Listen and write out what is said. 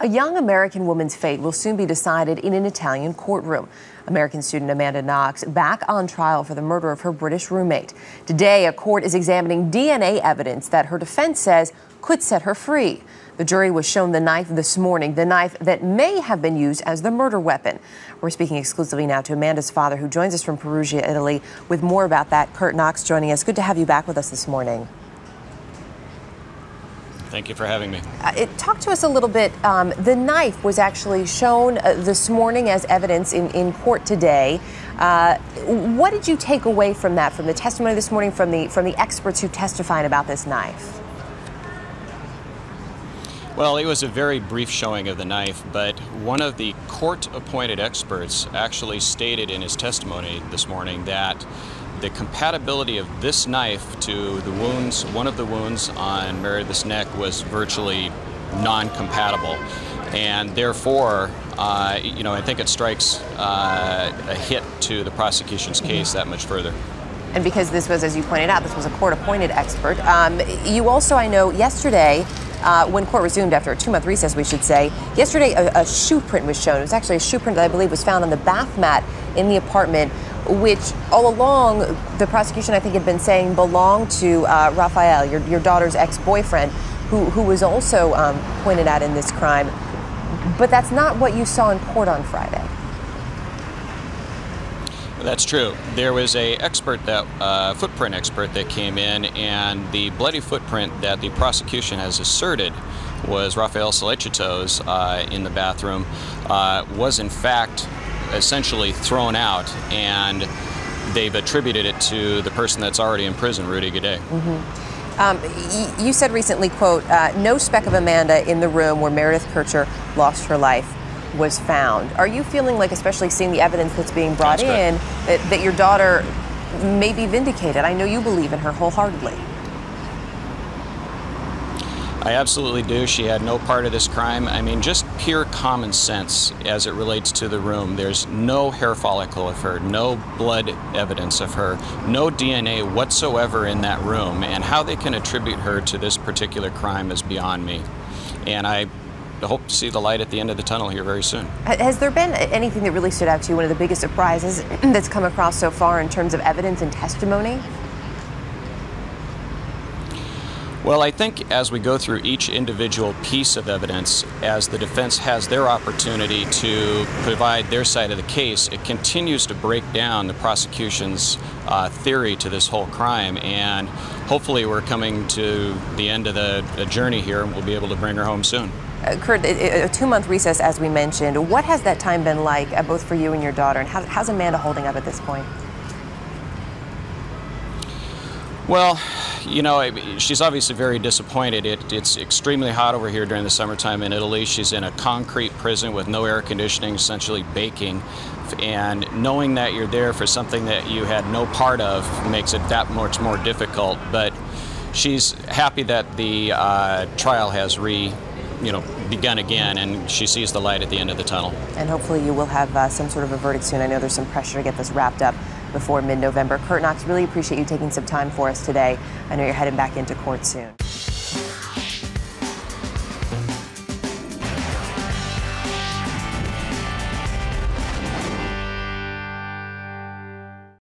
A young American woman's fate will soon be decided in an Italian courtroom. American student Amanda Knox back on trial for the murder of her British roommate. Today, a court is examining DNA evidence that her defense says could set her free. The jury was shown the knife this morning, the knife that may have been used as the murder weapon. We're speaking exclusively now to Amanda's father, who joins us from Perugia, Italy, with more about that. Curt Knox joining us. Good to have you back with us this morning. Thank you for having me. Uh, it, talk to us a little bit. Um, the knife was actually shown uh, this morning as evidence in, in court today. Uh, what did you take away from that, from the testimony this morning, from the from the experts who testified about this knife? Well, it was a very brief showing of the knife, but one of the court appointed experts actually stated in his testimony this morning that the compatibility of this knife to the wounds, one of the wounds on Meredith's neck was virtually non-compatible. And therefore, uh, you know, I think it strikes uh, a hit to the prosecution's case that much further. And because this was, as you pointed out, this was a court-appointed expert. Um, you also, I know, yesterday, uh, when court resumed after a two-month recess, we should say, yesterday a, a shoe print was shown. It was actually a shoe print that I believe was found on the bath mat in the apartment which all along the prosecution, I think, had been saying belonged to uh, Raffaele, your, your daughter's ex boyfriend, who, who was also um, pointed out in this crime. But that's not what you saw in court on Friday. That's true. There was a expert that uh, footprint expert that came in, and the bloody footprint that the prosecution has asserted was Raffaele Sollecito's uh, in the bathroom uh, was in fact essentially thrown out, and they've attributed it to the person that's already in prison, Rudy Guede. Mm-hmm. Um, you said recently, quote, uh, no speck of Amanda in the room where Meredith Kercher lost her life was found. Are you feeling like, especially seeing the evidence that's being brought that's in, that, that your daughter may be vindicated? I know you believe in her wholeheartedly. I absolutely do. She had no part of this crime. I mean, just pure common sense as it relates to the room. There's no hair follicle of her, no blood evidence of her, no DNA whatsoever in that room. And how they can attribute her to this particular crime is beyond me. And I hope to see the light at the end of the tunnel here very soon. Has there been anything that really stood out to you, one of the biggest surprises that's come across so far in terms of evidence and testimony? Well, I think as we go through each individual piece of evidence, as the defense has their opportunity to provide their side of the case, it continues to break down the prosecution's uh, theory to this whole crime. And hopefully, we're coming to the end of the, the journey here and we'll be able to bring her home soon. Uh, Curt, a two month recess, as we mentioned. What has that time been like, uh, both for you and your daughter? And how, how's Amanda holding up at this point? Well, you know, she's obviously very disappointed. It, it's extremely hot over here during the summertime in Italy. She's in a concrete prison with no air conditioning, essentially baking. And knowing that you're there for something that you had no part of makes it that much more difficult. But she's happy that the uh, trial has re you know, begun again, and she sees the light at the end of the tunnel. And hopefully, you will have uh, some sort of a verdict soon. I know there's some pressure to get this wrapped up before mid November. Curt Knox, really appreciate you taking some time for us today. I know you're heading back into court soon.